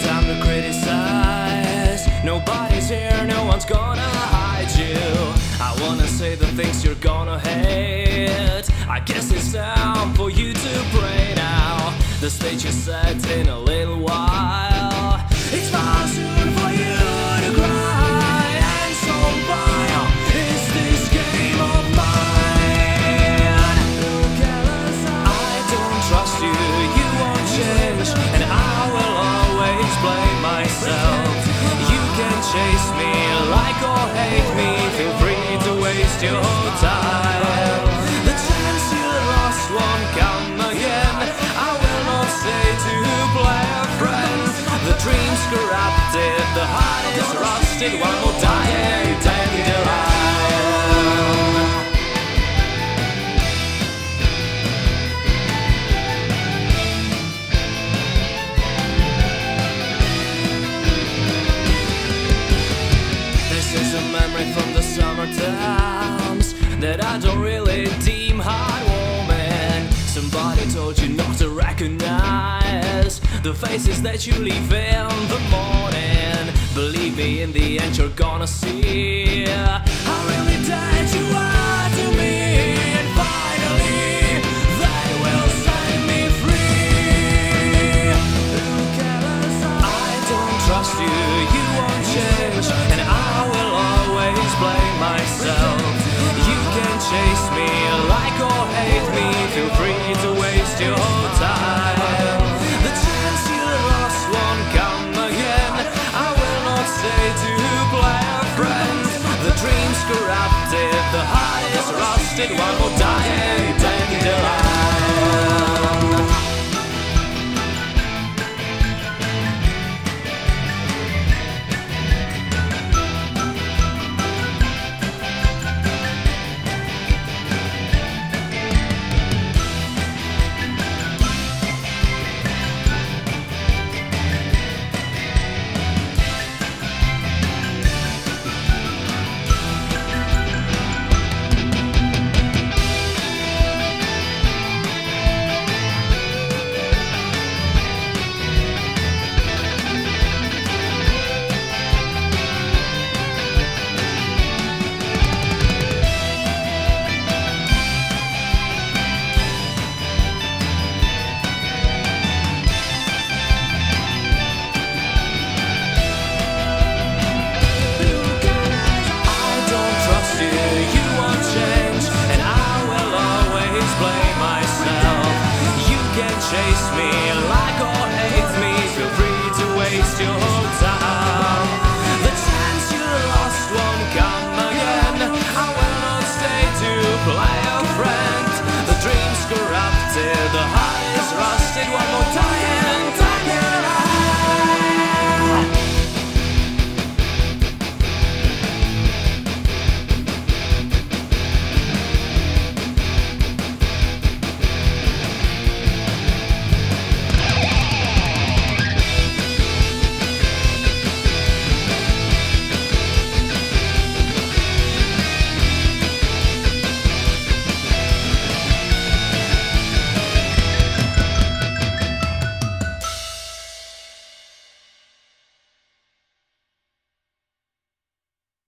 to criticize. Nobody's here, no one's gonna hide you. I wanna say the things you're gonna hate. I guess it's time for you to pray now. The stage is set in a chase me, like or hate me, feel free to waste your time. The chance you lost won't come again. I will not say to play a friend. The dream's corrupted, the heart is rusted, one more dying times that I don't really deem heartwarming. Somebody told you not to recognize the faces that you leave in the morning. Believe me, in the end, you're gonna see how really dead you are to me. And finally, they will set me free. I don't trust you, you won't change, and I will always blame myself. You can chase me, like or hate me, feel free to waste your time. The chance you lost won't come again. I will not say to play a friend. The dream's corrupted, the heart is rusted, one more dying